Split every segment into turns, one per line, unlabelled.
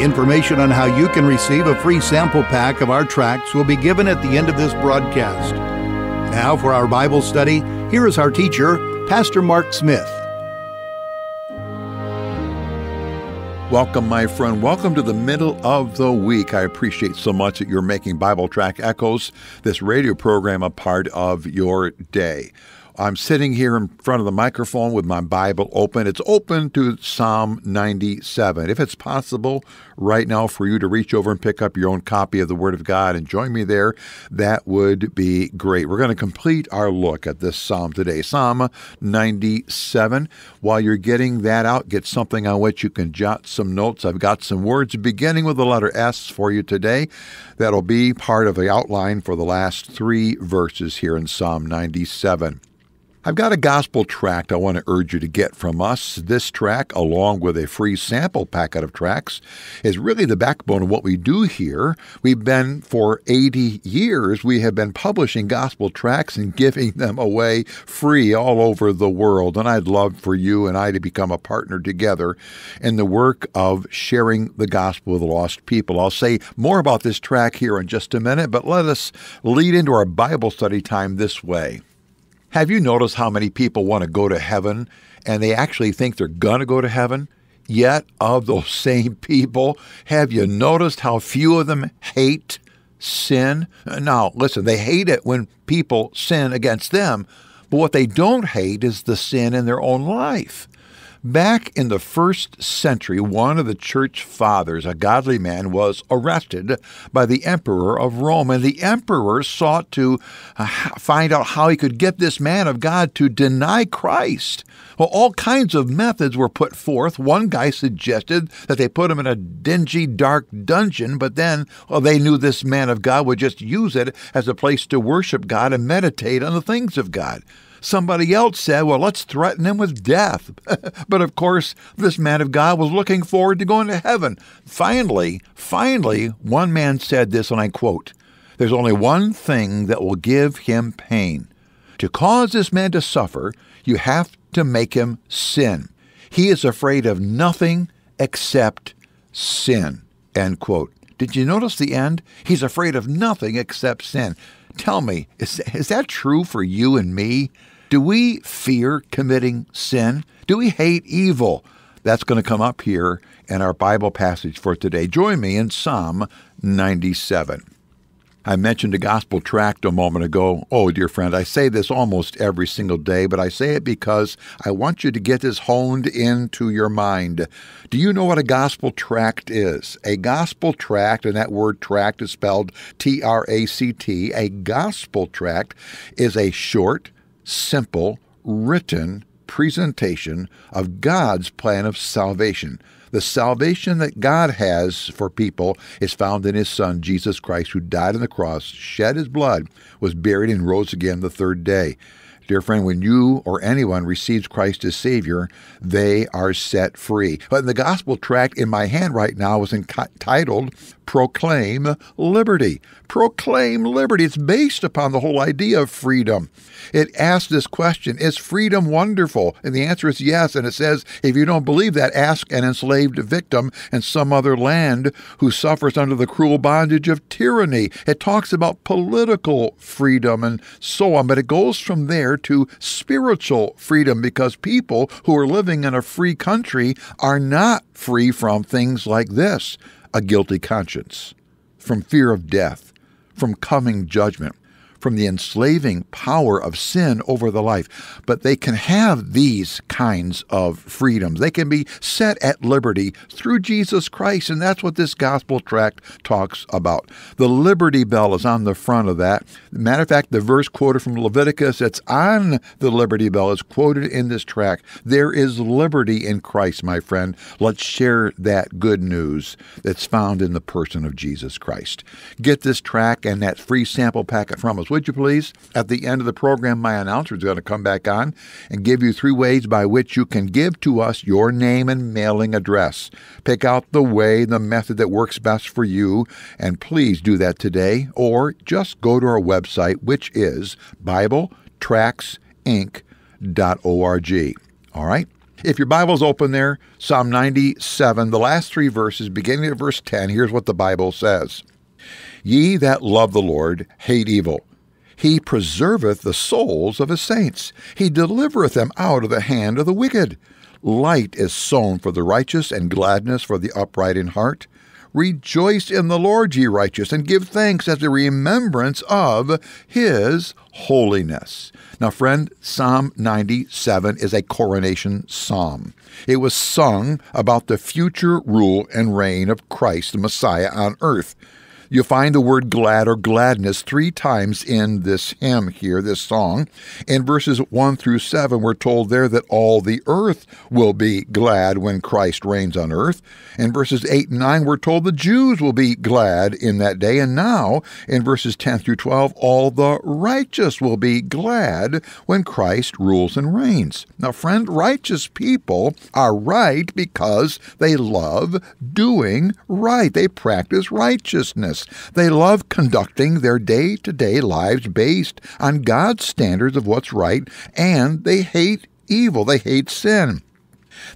Information on how you can receive a free sample pack of our tracts will be given at the end of this broadcast. Now, for our Bible study, here is our teacher, Pastor Mark Smith.
Welcome, my friend. Welcome to the middle of the week. I appreciate so much that you're making Bible Tract Echoes, this radio program, a part of your day. I'm sitting here in front of the microphone with my Bible open. It's open to Psalm 97. If it's possible right now for you to reach over and pick up your own copy of the Word of God and join me there, that would be great. We're going to complete our look at this psalm today, Psalm 97. While you're getting that out, get something on which you can jot some notes. I've got some words beginning with the letter S for you today. That'll be part of the outline for the last three verses here in Psalm 97. I've got a gospel tract I want to urge you to get from us. This tract, along with a free sample packet of tracks, is really the backbone of what we do here. We've been, for 80 years, we have been publishing gospel tracts and giving them away free all over the world. And I'd love for you and I to become a partner together in the work of sharing the gospel with lost people. I'll say more about this tract here in just a minute, but let us lead into our Bible study time this way. Have you noticed how many people want to go to heaven and they actually think they're going to go to heaven? Yet, of those same people, have you noticed how few of them hate sin? Now, listen, they hate it when people sin against them, but what they don't hate is the sin in their own life. Back in the first century, one of the church fathers, a godly man, was arrested by the emperor of Rome, and the emperor sought to uh, find out how he could get this man of God to deny Christ. Well, all kinds of methods were put forth. One guy suggested that they put him in a dingy, dark dungeon, but then well, they knew this man of God would just use it as a place to worship God and meditate on the things of God. Somebody else said, well, let's threaten him with death. but of course, this man of God was looking forward to going to heaven. Finally, finally, one man said this, and I quote There's only one thing that will give him pain. To cause this man to suffer, you have to make him sin. He is afraid of nothing except sin. End quote. Did you notice the end? He's afraid of nothing except sin. Tell me, is, is that true for you and me? Do we fear committing sin? Do we hate evil? That's going to come up here in our Bible passage for today. Join me in Psalm 97. I mentioned a gospel tract a moment ago. Oh, dear friend, I say this almost every single day, but I say it because I want you to get this honed into your mind. Do you know what a gospel tract is? A gospel tract, and that word tract is spelled T R A C T, a gospel tract is a short, simple, written presentation of God's plan of salvation. The salvation that God has for people is found in His Son, Jesus Christ, who died on the cross, shed His blood, was buried, and rose again the third day. Dear friend, when you or anyone receives Christ as Savior, they are set free. But the gospel tract in my hand right now is entitled Proclaim Liberty. Proclaim Liberty. It's based upon the whole idea of freedom. It asks this question Is freedom wonderful? And the answer is yes. And it says, if you don't believe that, ask an enslaved victim in some other land who suffers under the cruel bondage of tyranny. It talks about political freedom and so on, but it goes from there to spiritual freedom because people who are living in a free country are not free from things like this a guilty conscience, from fear of death, from coming judgment from the enslaving power of sin over the life. But they can have these kinds of freedoms. They can be set at liberty through Jesus Christ, and that's what this gospel tract talks about. The Liberty Bell is on the front of that. Matter of fact, the verse quoted from Leviticus that's on the Liberty Bell is quoted in this tract. There is liberty in Christ, my friend. Let's share that good news that's found in the person of Jesus Christ. Get this track and that free sample packet from us, would you please? At the end of the program, my announcer is going to come back on and give you three ways by which you can give to us your name and mailing address. Pick out the way, the method that works best for you, and please do that today, or just go to our website, which is BibleTractsInc.org. All right? If your Bible's open there, Psalm 97, the last three verses, beginning at verse 10, here's what the Bible says Ye that love the Lord hate evil. He preserveth the souls of his saints. He delivereth them out of the hand of the wicked. Light is sown for the righteous, and gladness for the upright in heart. Rejoice in the Lord, ye righteous, and give thanks as a remembrance of his holiness. Now, friend, Psalm 97 is a coronation psalm. It was sung about the future rule and reign of Christ, the Messiah, on earth. You find the word glad or gladness three times in this hymn here, this song. In verses 1 through 7, we're told there that all the earth will be glad when Christ reigns on earth. In verses 8 and 9, we're told the Jews will be glad in that day. And now, in verses 10 through 12, all the righteous will be glad when Christ rules and reigns. Now, friend, righteous people are right because they love doing right, they practice righteousness. They love conducting their day to day lives based on God's standards of what's right, and they hate evil. They hate sin.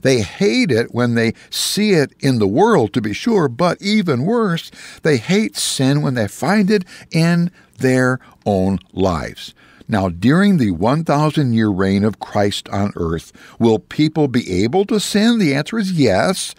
They hate it when they see it in the world, to be sure, but even worse, they hate sin when they find it in their own lives. Now, during the 1,000 year reign of Christ on earth, will people be able to sin? The answer is yes.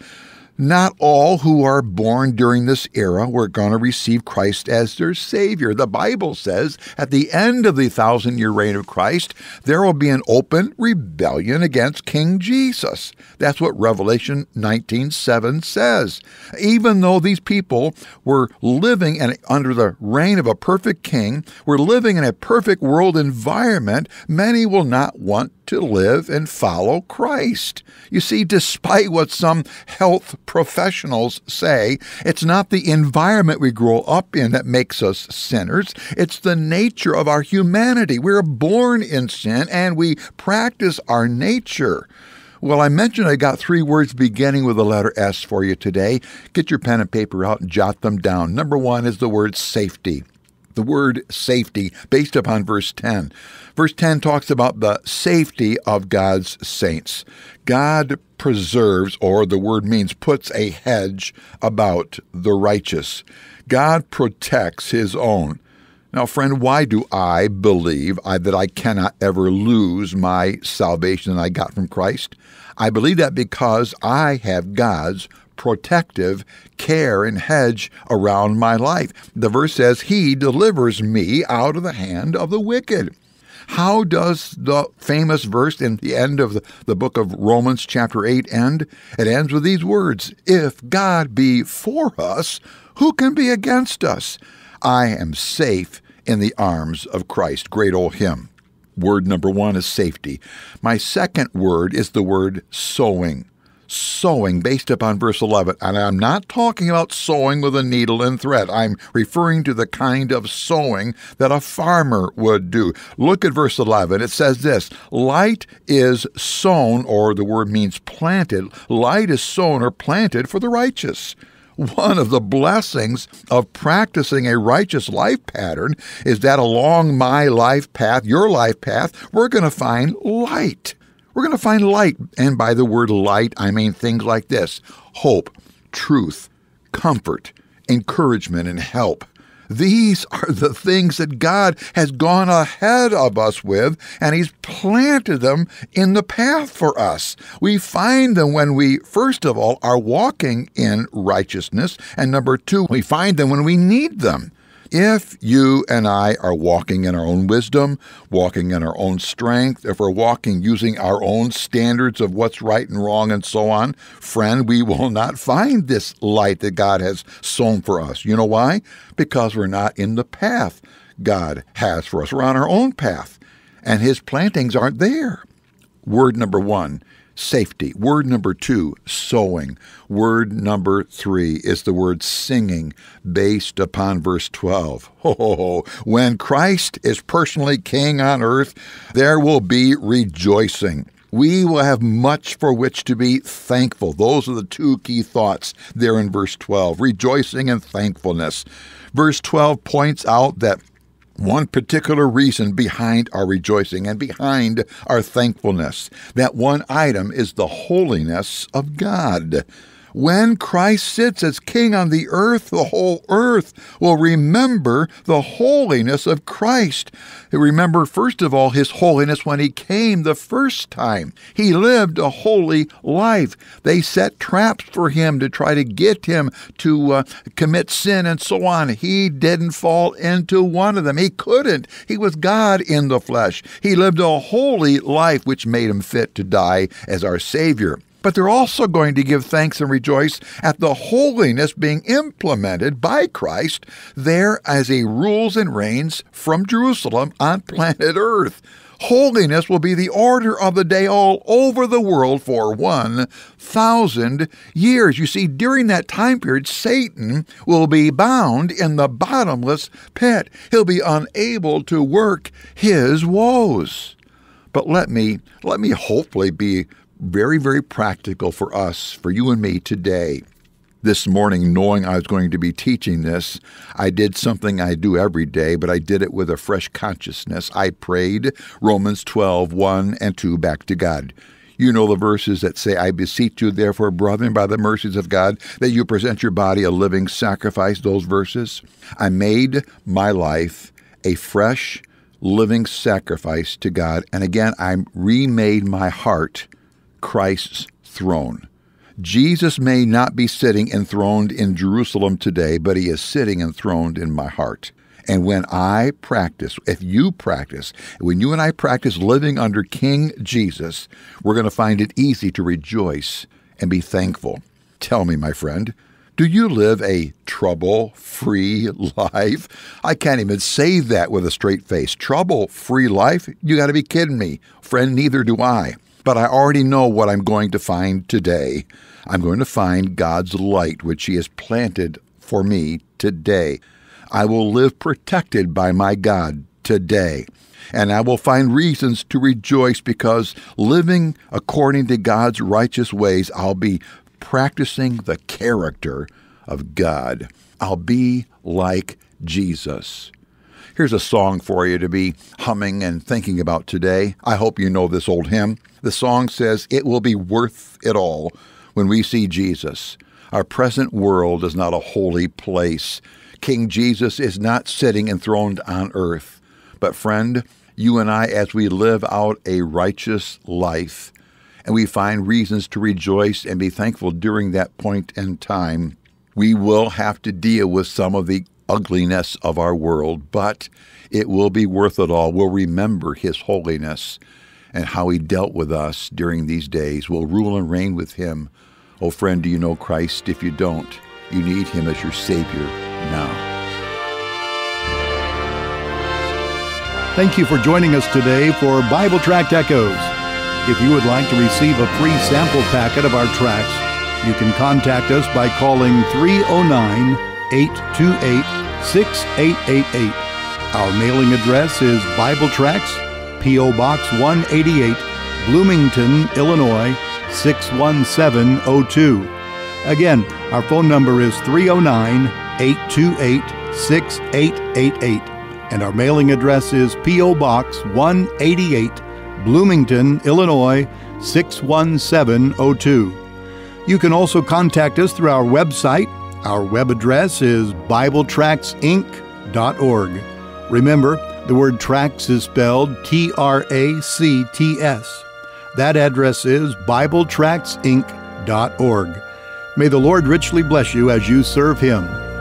Not all who are born during this era were going to receive Christ as their Savior. The Bible says at the end of the thousand year reign of Christ, there will be an open rebellion against King Jesus. That's what Revelation 19:7 says. Even though these people were living in, under the reign of a perfect king, were living in a perfect world environment, many will not want to live and follow Christ. You see, despite what some health professionals say, it's not the environment we grow up in that makes us sinners, it's the nature of our humanity. We're born in sin and we practice our nature. Well, I mentioned I got three words beginning with the letter S for you today. Get your pen and paper out and jot them down. Number one is the word safety the word safety based upon verse 10. Verse 10 talks about the safety of God's saints. God preserves, or the word means puts a hedge about the righteous. God protects his own. Now, friend, why do I believe I, that I cannot ever lose my salvation that I got from Christ? I believe that because I have God's protective care and hedge around my life. The verse says, He delivers me out of the hand of the wicked. How does the famous verse in the end of the, the book of Romans, chapter 8, end? It ends with these words If God be for us, who can be against us? I am safe in the arms of Christ. Great old hymn. Word number one is safety. My second word is the word sowing sowing based upon verse 11. And I'm not talking about sewing with a needle and thread. I'm referring to the kind of sowing that a farmer would do. Look at verse 11. It says this Light is sown, or the word means planted. Light is sown or planted for the righteous. One of the blessings of practicing a righteous life pattern is that along my life path, your life path, we're going to find light. We're going to find light. And by the word light, I mean things like this hope, truth, comfort, encouragement, and help. These are the things that God has gone ahead of us with, and He's planted them in the path for us. We find them when we, first of all, are walking in righteousness, and number two, we find them when we need them. If you and I are walking in our own wisdom, walking in our own strength, if we're walking using our own standards of what's right and wrong and so on, friend, we will not find this light that God has sown for us. You know why? Because we're not in the path God has for us. We're on our own path, and His plantings aren't there. Word number one safety. Word number two, sowing. Word number three is the word singing, based upon verse 12. Oh, when Christ is personally king on earth, there will be rejoicing. We will have much for which to be thankful. Those are the two key thoughts there in verse 12 rejoicing and thankfulness. Verse 12 points out that one particular reason behind our rejoicing and behind our thankfulness. That one item is the holiness of God. When Christ sits as king on the earth, the whole earth will remember the holiness of Christ. Remember, first of all, his holiness when he came the first time. He lived a holy life. They set traps for him to try to get him to uh, commit sin and so on. He didn't fall into one of them. He couldn't. He was God in the flesh. He lived a holy life, which made him fit to die as our Savior but they're also going to give thanks and rejoice at the holiness being implemented by Christ there as he rules and reigns from Jerusalem on planet Earth. Holiness will be the order of the day all over the world for 1,000 years. You see, during that time period, Satan will be bound in the bottomless pit. He'll be unable to work his woes. But let me let me hopefully be very, very practical for us, for you and me today. This morning, knowing I was going to be teaching this, I did something I do every day, but I did it with a fresh consciousness. I prayed Romans 12, 1 and 2 back to God. You know the verses that say, I beseech you, therefore, brethren, by the mercies of God, that you present your body a living sacrifice, those verses. I made my life a fresh, living sacrifice to God. And again, I remade my heart Christ's throne. Jesus may not be sitting enthroned in Jerusalem today, but he is sitting enthroned in my heart. And when I practice, if you practice, when you and I practice living under King Jesus, we're going to find it easy to rejoice and be thankful. Tell me, my friend, do you live a trouble free life? I can't even say that with a straight face. Trouble free life? You got to be kidding me. Friend, neither do I. But I already know what I'm going to find today. I'm going to find God's light, which He has planted for me today. I will live protected by my God today. And I will find reasons to rejoice because living according to God's righteous ways, I'll be practicing the character of God. I'll be like Jesus. Here's a song for you to be humming and thinking about today. I hope you know this old hymn. The song says, It will be worth it all when we see Jesus. Our present world is not a holy place. King Jesus is not sitting enthroned on earth. But, friend, you and I, as we live out a righteous life, and we find reasons to rejoice and be thankful during that point in time, we will have to deal with some of the ugliness of our world, but it will be worth it all. We'll remember His holiness and how He dealt with us during these days. We'll rule and reign with Him. Oh, friend, do you know Christ? If you don't, you need Him as your Savior now.
Thank you for joining us today for Bible Tract Echoes. If you would like to receive a free sample packet of our tracts, you can contact us by calling 309 828 6888. Our mailing address is Bible Tracts, P.O. Box 188, Bloomington, Illinois 61702. Again, our phone number is 309 828 6888, and our mailing address is P.O. Box 188, Bloomington, Illinois 61702. You can also contact us through our website, our web address is BibleTractsinc.org. Remember, the word tracts is spelled T R A C T S. That address is BibleTractsinc.org. May the Lord richly bless you as you serve Him.